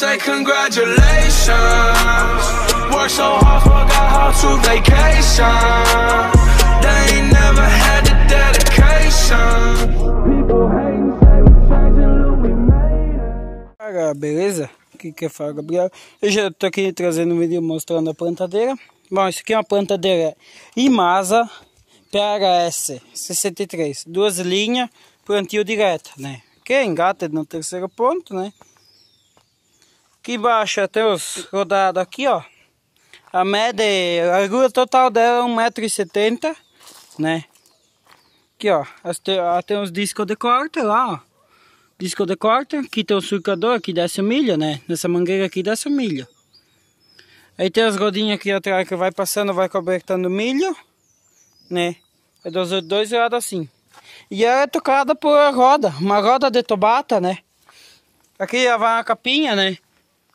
say congratulations. Work so hard, forgot how to vacation. They ain't never had the dedication. People hating, say we changing, look, we made it. Beleza? Aqui que fala Gabriel. Eu já tô aqui trazendo um vídeo mostrando a plantadeira. Bom, isso aqui é uma plantadeira Imasa PRS 63. Duas linhas, plantio direto, né? Que engata no terceiro ponto, né? Aqui embaixo tem os rodados aqui, ó. A média, a largura total dela é 1,70m, né? Aqui, ó. Tem uns discos de corte lá, ó. Disco de corte. Aqui tem o surcador, aqui desce milho, né? Nessa mangueira aqui desce milho. Aí tem as rodinhas aqui atrás que vai passando, vai cobertando milho, né? É dos dois lados assim. E ela é tocada por roda, uma roda de tobata, né? Aqui vai a capinha, né?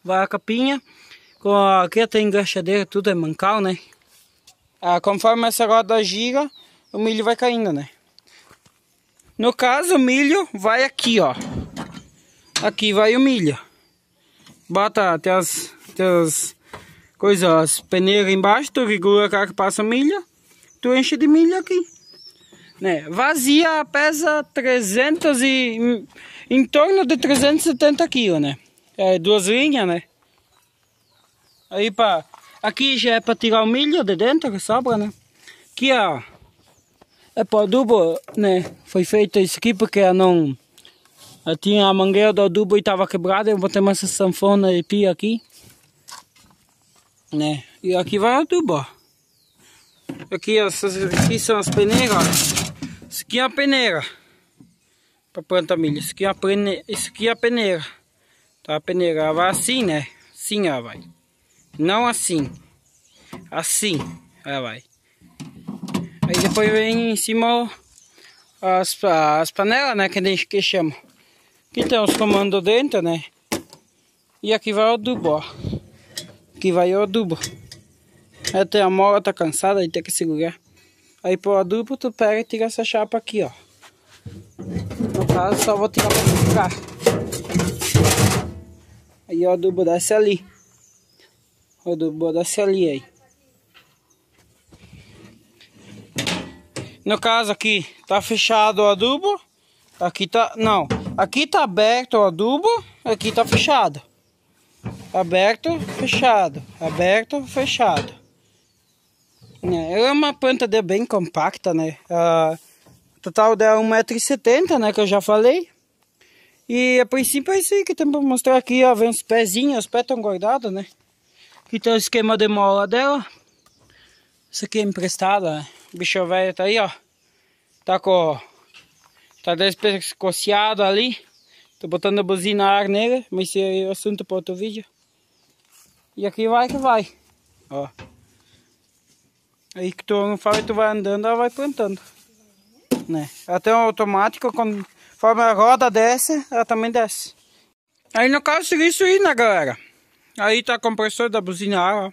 Vai a capinha. Com aqui tem engraxadeira, tudo é mancal, né? Ah, conforme essa roda gira, o milho vai caindo, né? No caso, o milho vai aqui, ó. Aqui vai o milho. Bota até as, até as coisas, as peneiras embaixo, tu regula cara que passa milho. Tu enche de milho aqui. Né? Vazia pesa 300 e... Em, torno de 370 quilos, né? É, duas linhas, né? Aí para aqui já é para tirar o milho de dentro que sobra, né? Aqui ó, é para adubo, né? Foi feito isso aqui porque não eu tinha a mangueira do adubo e estava quebrada, eu botei uma sanfona e pia aqui, né? E aqui vai adubo. Aqui, essas, aqui são as peneiras, Isso aqui é a peneira para plantar milho. Isso aqui é a peneira. Isso aqui é a peneira. Tá, a peneira vai assim, né? Assim ela vai. Não assim. Assim ela vai. Aí depois vem em cima as, as panelas, né? Que a gente que chama. Aqui tem os comandos dentro, né? E aqui vai o adubo, ó. Aqui vai o adubo. Até a mola tá cansada e tem que segurar. Aí pro adubo tu pega e tira essa chapa aqui, ó. No caso só vou tirar pra ficar. Aí o adubo desce ali. O adubo desce ali aí. No caso aqui tá fechado o adubo. Aqui tá, não, aqui tá aberto o adubo, aqui tá fechado. Aberto, fechado, aberto, fechado. É, é uma planta de bem compacta, né? A total dela é 1,70m, né, que eu já falei. E a princípio é isso aí que tem pra mostrar aqui, ó. Vem os pezinhos, os pés estão guardados, né? Aqui tem o esquema de mola dela. Isso aqui é emprestado, né? O bicho velho tá aí, ó. Tá com... Tá despescociado ali. Tô botando a buzina ar nele, mas esse é assunto para outro vídeo. E aqui vai que vai, ó. Aí que tu não fala tu vai andando, ela vai plantando. Né? Até um automático, quando Conforme a roda desce, ela também desce. Aí no caso seria isso aí, né galera? Aí tá o compressor da buzina ó.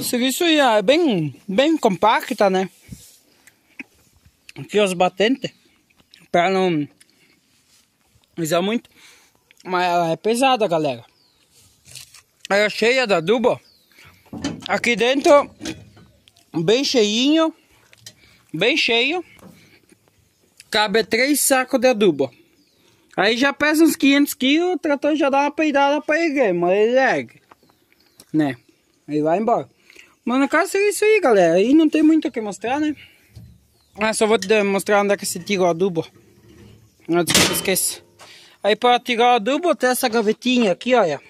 Seria isso aí, é bem, bem compacta, né? Aqui os batentes. Pra não usar muito. Mas ela é pesada, galera. Ela é cheia da adubo. Aqui dentro, bem cheinho. Bem cheio cabe três sacos de adubo. Aí já pesa uns 500 quilos, o trator já dá uma peidada para erguer, mas ele ergue. Né? Aí vai embora. Mas no caso é isso aí, galera. Aí não tem muito o que mostrar, né? Ah, só vou te mostrar onde é que se tira o adubo. Que eu esqueça. Aí para tirar o adubo tem essa gavetinha aqui, olha.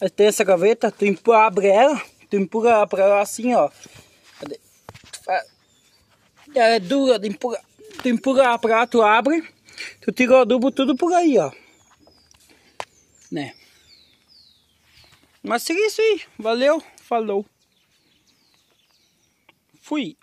Aí tem essa gaveta, tu empurra, abre ela, tu empurra para lá assim, ó. É dura de empurrar tu empurra pra tu abre, tu tira o adubo tudo por aí, ó. Né? Mas seria isso aí. Valeu, falou. Fui.